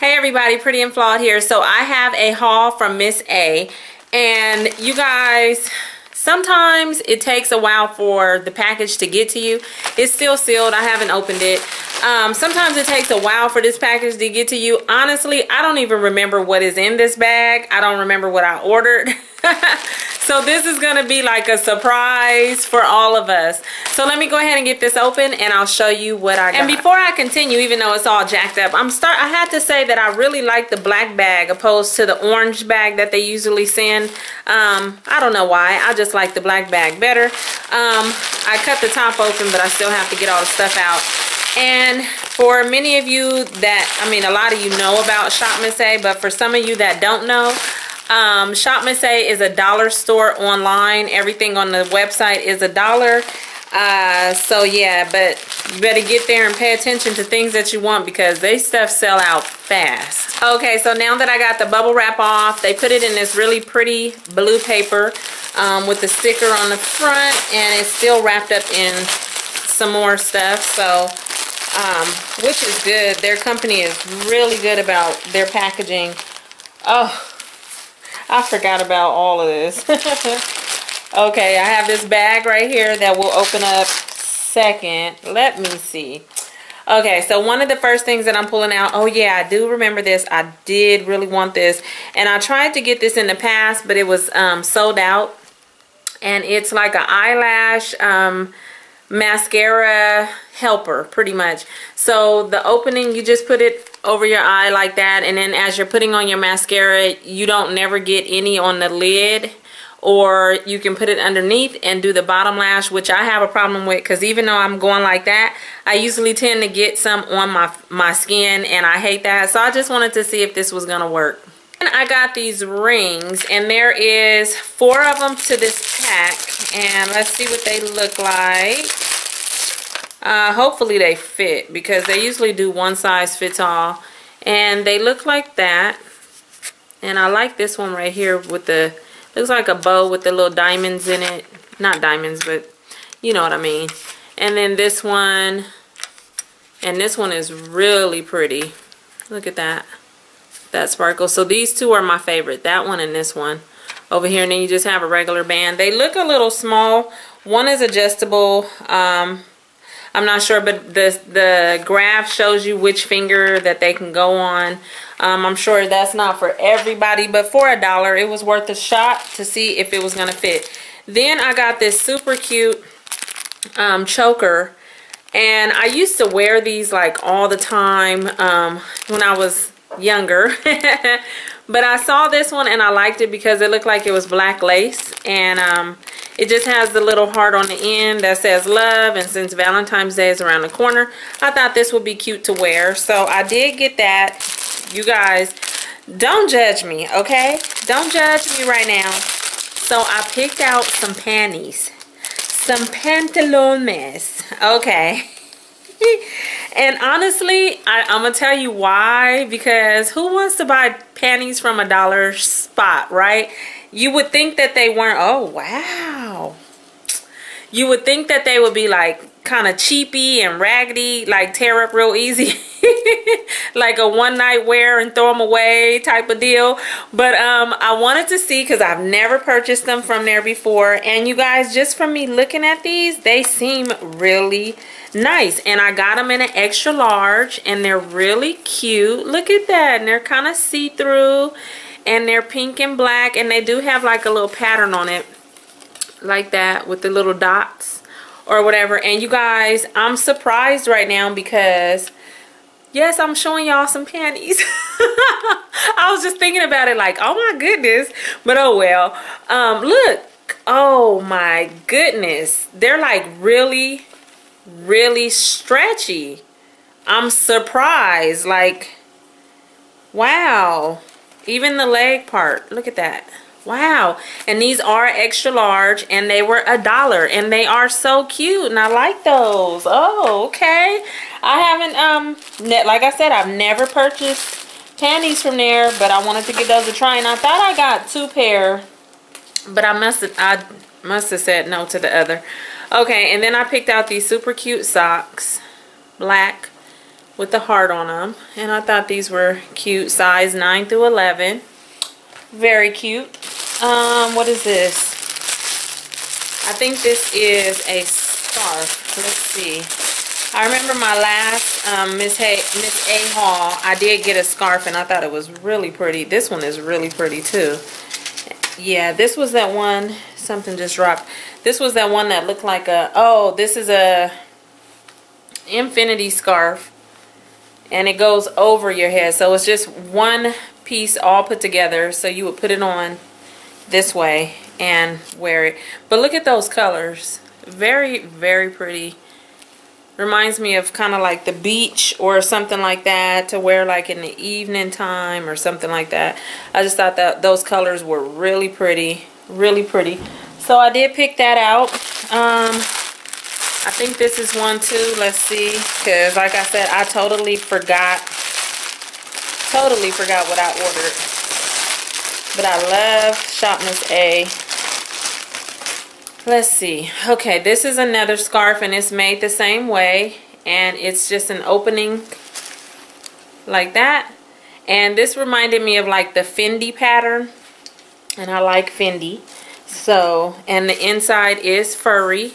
Hey everybody, Pretty and Flawed here. So I have a haul from Miss A and you guys, sometimes it takes a while for the package to get to you. It's still sealed, I haven't opened it. Um, sometimes it takes a while for this package to get to you. Honestly, I don't even remember what is in this bag. I don't remember what I ordered. so this is gonna be like a surprise for all of us. So let me go ahead and get this open and I'll show you what I got. And before I continue, even though it's all jacked up, I'm start I had to say that I really like the black bag opposed to the orange bag that they usually send. Um, I don't know why. I just like the black bag better. Um, I cut the top open, but I still have to get all the stuff out. And for many of you that, I mean, a lot of you know about Shop Miss A, but for some of you that don't know, um, Shop Miss is a dollar store online. Everything on the website is a dollar. Uh, so yeah, but you better get there and pay attention to things that you want because they stuff sell out fast. Okay, so now that I got the bubble wrap off, they put it in this really pretty blue paper um, with the sticker on the front and it's still wrapped up in some more stuff. So um, which is good. Their company is really good about their packaging. Oh, I forgot about all of this. okay, I have this bag right here that will open up second. Let me see. Okay, so one of the first things that I'm pulling out, oh yeah, I do remember this. I did really want this. And I tried to get this in the past, but it was um, sold out. And it's like an eyelash um, mascara helper pretty much so the opening you just put it over your eye like that and then as you're putting on your mascara you don't never get any on the lid or you can put it underneath and do the bottom lash which I have a problem with because even though I'm going like that I usually tend to get some on my my skin and I hate that. So I just wanted to see if this was gonna work. And I got these rings and there is four of them to this pack and let's see what they look like uh, hopefully they fit because they usually do one size fits all. And they look like that. And I like this one right here with the, looks like a bow with the little diamonds in it. Not diamonds, but you know what I mean. And then this one, and this one is really pretty. Look at that. That sparkle. So these two are my favorite. That one and this one over here. And then you just have a regular band. They look a little small. One is adjustable. Um, I'm not sure, but the, the graph shows you which finger that they can go on. Um, I'm sure that's not for everybody, but for a dollar, it was worth a shot to see if it was going to fit. Then I got this super cute um, choker, and I used to wear these like all the time um, when I was younger. but I saw this one and I liked it because it looked like it was black lace. And um, it just has the little heart on the end that says love. And since Valentine's Day is around the corner, I thought this would be cute to wear. So I did get that. You guys, don't judge me, okay? Don't judge me right now. So I picked out some panties. Some pantalones. Okay. and honestly, I, am to tell you why. Because who wants to buy panties from a dollar spot, right? you would think that they weren't, oh, wow. You would think that they would be like kind of cheapy and raggedy, like tear up real easy. like a one night wear and throw them away type of deal. But um, I wanted to see because I've never purchased them from there before. And you guys, just from me looking at these, they seem really nice. And I got them in an extra large and they're really cute. Look at that. And they're kind of see-through and they're pink and black and they do have like a little pattern on it like that with the little dots or whatever and you guys I'm surprised right now because yes I'm showing y'all some panties. I was just thinking about it like oh my goodness. But oh well. Um look. Oh my goodness. They're like really really stretchy. I'm surprised. Like wow. Even the leg part. Look at that. Wow. And these are extra large and they were a dollar and they are so cute and I like those. Oh, okay. I haven't, um, like I said, I've never purchased panties from there, but I wanted to give those a try and I thought I got two pair, but I must have, I must have said no to the other. Okay, and then I picked out these super cute socks, black with the heart on them. And I thought these were cute, size 9 through 11. Very cute. Um, what is this? I think this is a scarf. Let's see. I remember my last um, Miss Hay, Miss A haul. I did get a scarf and I thought it was really pretty. This one is really pretty too. Yeah, this was that one. Something just dropped. This was that one that looked like a. Oh, this is a infinity scarf, and it goes over your head. So it's just one piece all put together. So you would put it on this way and wear it. But look at those colors. Very, very pretty reminds me of kind of like the beach or something like that to wear like in the evening time or something like that. I just thought that those colors were really pretty, really pretty. So I did pick that out. Um, I think this is one too. Let's see. Because like I said, I totally forgot, totally forgot what I ordered. But I love Shop Miss A. Let's see. Okay, this is another scarf and it's made the same way. And it's just an opening like that. And this reminded me of like the Fendi pattern. And I like Fendi. So, and the inside is furry.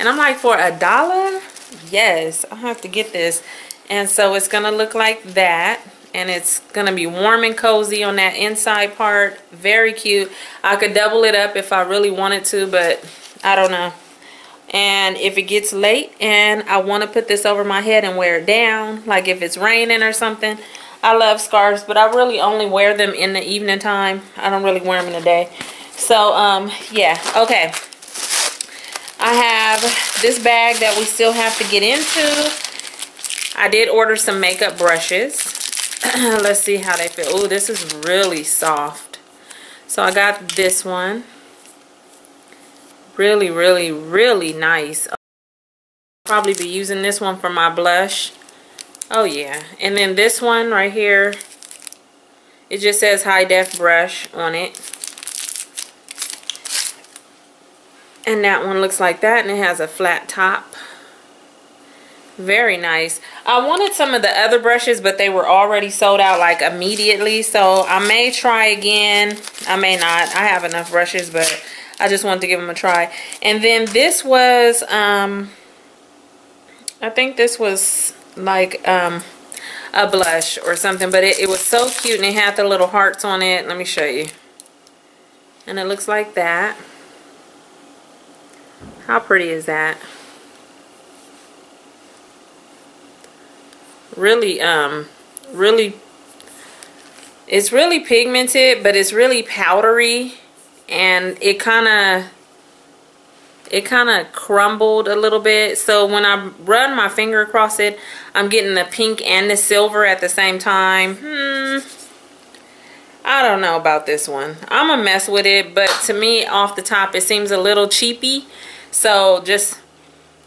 And I'm like, for a dollar? Yes, I have to get this. And so it's going to look like that and it's gonna be warm and cozy on that inside part. Very cute. I could double it up if I really wanted to but I don't know. And if it gets late and I want to put this over my head and wear it down like if it's raining or something I love scarves but I really only wear them in the evening time. I don't really wear them in the day. So um yeah okay. I have this bag that we still have to get into. I did order some makeup brushes let's see how they feel. Oh, this is really soft. So I got this one. Really, really, really nice. I'll probably be using this one for my blush. Oh, yeah. And then this one right here, it just says high def brush on it. And that one looks like that, and it has a flat top. Very nice. I wanted some of the other brushes, but they were already sold out like immediately. So I may try again. I may not. I have enough brushes, but I just wanted to give them a try. And then this was, um, I think this was like um, a blush or something. But it, it was so cute and it had the little hearts on it. Let me show you. And it looks like that. How pretty is that? Really um really it's really pigmented but it's really powdery and it kind of it kind of crumbled a little bit. So when I run my finger across it I'm getting the pink and the silver at the same time. Hmm. I don't know about this one. I'm gonna mess with it but to me off the top it seems a little cheapy. So just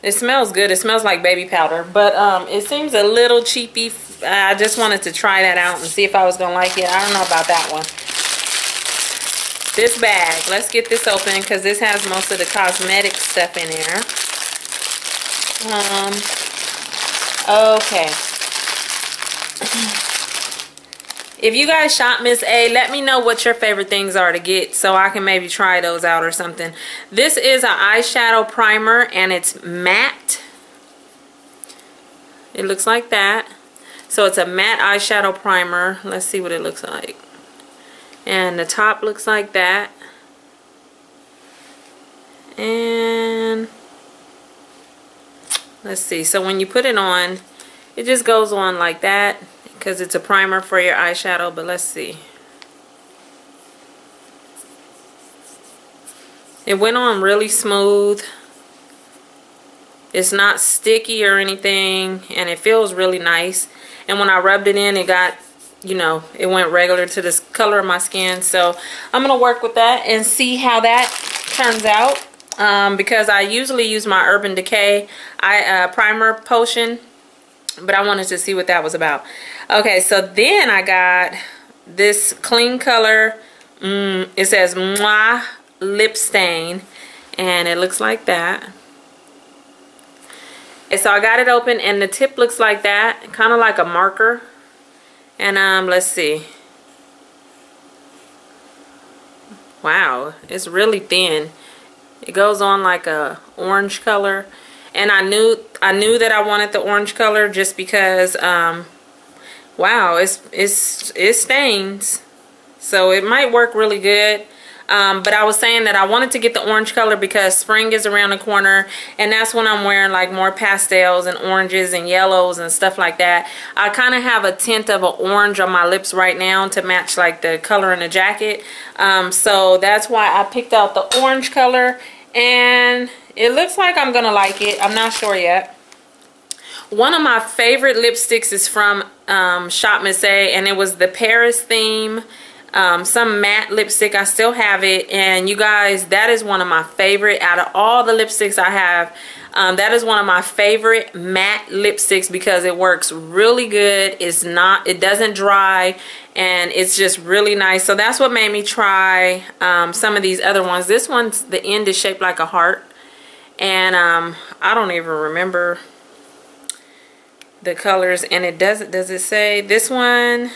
it smells good. It smells like baby powder. But um, it seems a little cheapy. I just wanted to try that out and see if I was going to like it. I don't know about that one. This bag. Let's get this open because this has most of the cosmetic stuff in there. Um, okay. If you guys shop Miss A, let me know what your favorite things are to get so I can maybe try those out or something. This is an eyeshadow primer and it's matte. It looks like that. So it's a matte eyeshadow primer. Let's see what it looks like. And the top looks like that. And let's see. So when you put it on, it just goes on like that because it's a primer for your eyeshadow but let's see. It went on really smooth. It's not sticky or anything and it feels really nice. And when I rubbed it in it got you know it went regular to this color of my skin. So I'm gonna work with that and see how that turns out. Um, because I usually use my Urban Decay Eye, uh, primer potion but I wanted to see what that was about Okay, so then I got this Klean Color. Mm, it says Mwah lip stain. And it looks like that. And so I got it open and the tip looks like that, kind of like a marker. And um, let's see. Wow, it's really thin. It goes on like a orange color. And I knew I knew that I wanted the orange color just because um, wow, it's it's it stains. So it might work really good. Um, but I was saying that I wanted to get the orange color because spring is around the corner and that's when I'm wearing like more pastels and oranges and yellows and stuff like that. I kind of have a tint of an orange on my lips right now to match like the color in the jacket. Um, so that's why I picked out the orange color and it looks like I'm gonna like it. I'm not sure yet. One of my favorite lipsticks is from um, Shop Miss A and it was the Paris theme um, some matte lipstick. I still have it. And you guys, that is one of my favorite out of all the lipsticks I have. Um, that is one of my favorite matte lipsticks because it works really good. It's not, it doesn't dry and it's just really nice. So that's what made me try um, some of these other ones. This one's, the end is shaped like a heart. And um, I don't even remember the colors. And it doesn't, does it say this one?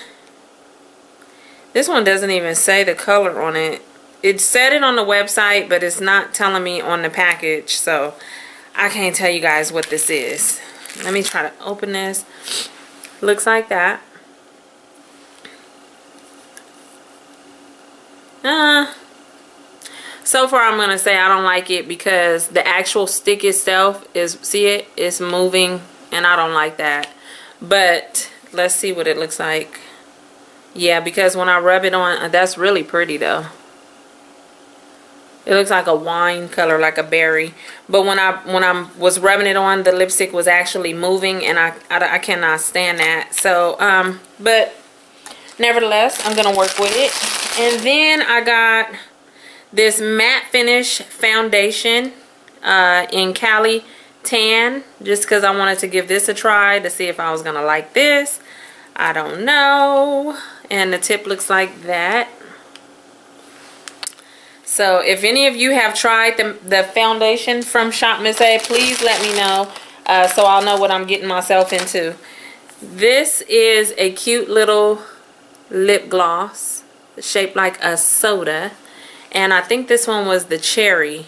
This one doesn't even say the color on it. It said it on the website, but it's not telling me on the package. So I can't tell you guys what this is. Let me try to open this. Looks like that. Uh, so far I'm to say I don't like it because the actual stick itself is, see it? It's moving and I don't like that. But let's see what it looks like. Yeah, because when I rub it on, that's really pretty though. It looks like a wine color, like a berry. But when I when I was rubbing it on, the lipstick was actually moving, and I I, I cannot stand that. So, um, but nevertheless, I'm gonna work with it. And then I got this matte finish foundation uh, in Cali Tan, just because I wanted to give this a try to see if I was gonna like this. I don't know. And the tip looks like that. So if any of you have tried the, the foundation from Shop Miss A please let me know uh, so I'll know what I'm getting myself into. This is a cute little lip gloss shaped like a soda and I think this one was the cherry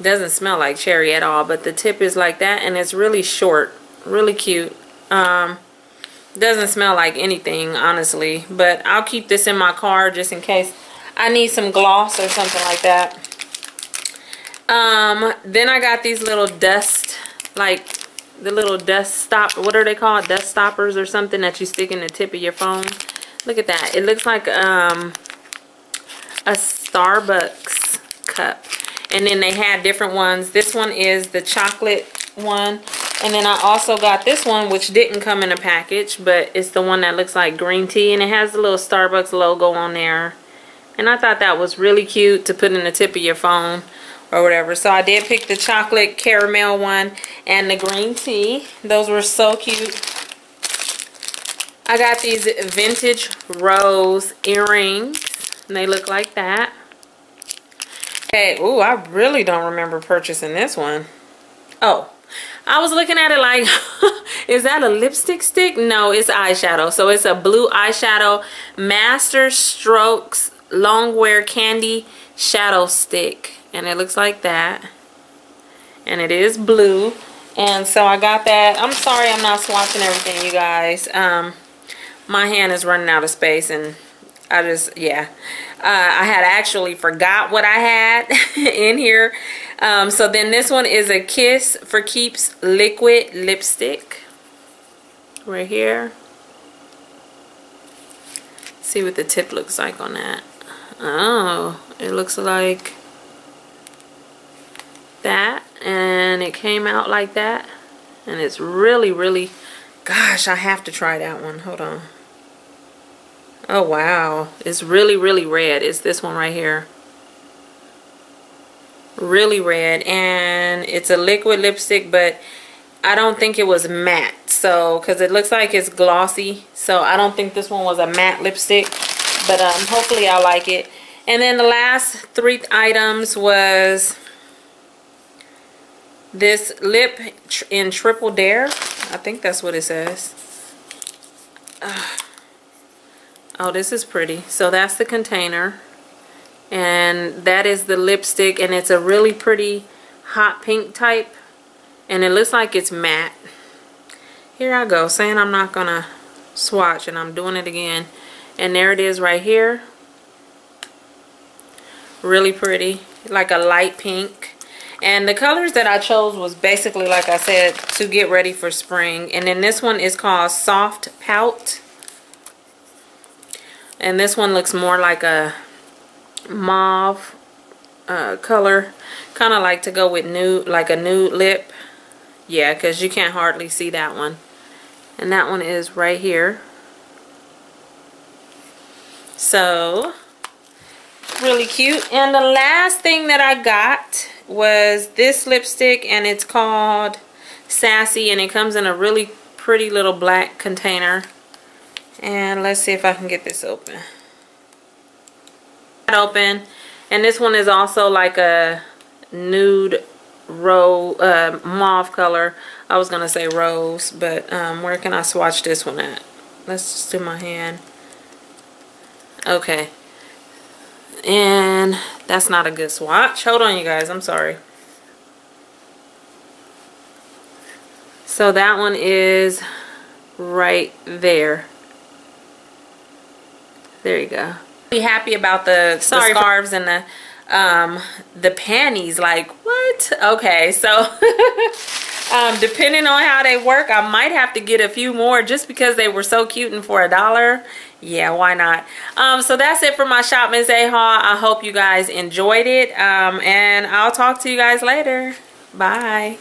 doesn't smell like cherry at all but the tip is like that and it's really short really cute um, doesn't smell like anything, honestly. But I'll keep this in my car just in case I need some gloss or something like that. Um, then I got these little dust, like the little dust stop, what are they called? Dust stoppers or something that you stick in the tip of your phone. Look at that. It looks like um, a Starbucks cup. And then they had different ones. This one is the chocolate one. And then I also got this one, which didn't come in a package, but it's the one that looks like green tea, and it has the little Starbucks logo on there. And I thought that was really cute to put in the tip of your phone or whatever. So I did pick the chocolate caramel one and the green tea. Those were so cute. I got these vintage rose earrings, and they look like that. Hey, ooh, I really don't remember purchasing this one. Oh, I was looking at it like, is that a lipstick stick? No, it's eyeshadow. So it's a blue eyeshadow Master Strokes Longwear Candy Shadow Stick. And it looks like that. And it is blue. And so I got that. I'm sorry I'm not swatching everything, you guys. Um, my hand is running out of space and I just, yeah. Uh, I had actually forgot what I had in here. Um, so then this one is a Kiss for Keeps liquid lipstick. Right here. See what the tip looks like on that. Oh, it looks like that. And it came out like that. And it's really, really, gosh, I have to try that one. Hold on. Oh, wow. It's really, really red. It's this one right here. Really red. And it's a liquid lipstick, but I don't think it was matte. So, because it looks like it's glossy. So, I don't think this one was a matte lipstick. But um, hopefully I'll like it. And then the last three items was this lip in Triple Dare. I think that's what it says. Uh, oh, this is pretty. So that's the container. And that is the lipstick. And it's a really pretty hot pink type. And it looks like it's matte. Here I go, saying I'm not going to swatch. And I'm doing it again. And there it is right here. Really pretty. Like a light pink. And the colors that I chose was basically, like I said, to get ready for spring. And then this one is called Soft Pout. And this one looks more like a mauve uh, color. Kind of like to go with nude, like a nude lip. Yeah, because you can't hardly see that one. And that one is right here. So, really cute. And the last thing that I got was this lipstick and it's called Sassy and it comes in a really pretty little black container. And let's see if I can get this open. Open. And this one is also like a nude rose, uh, mauve color. I was to say rose, but um, where can I swatch this one at? Let's just do my hand. Okay. And that's not a good swatch. Hold on, you guys. I'm sorry. So that one is right there. There you go. Be happy about the, sorry, the scarves and the um the panties like what? Okay so um depending on how they work i might have to get a few more just because they were so cute and for a dollar. Yeah why not? Um so that's it for my shop miss a haul i hope you guys enjoyed it um and i'll talk to you guys later. Bye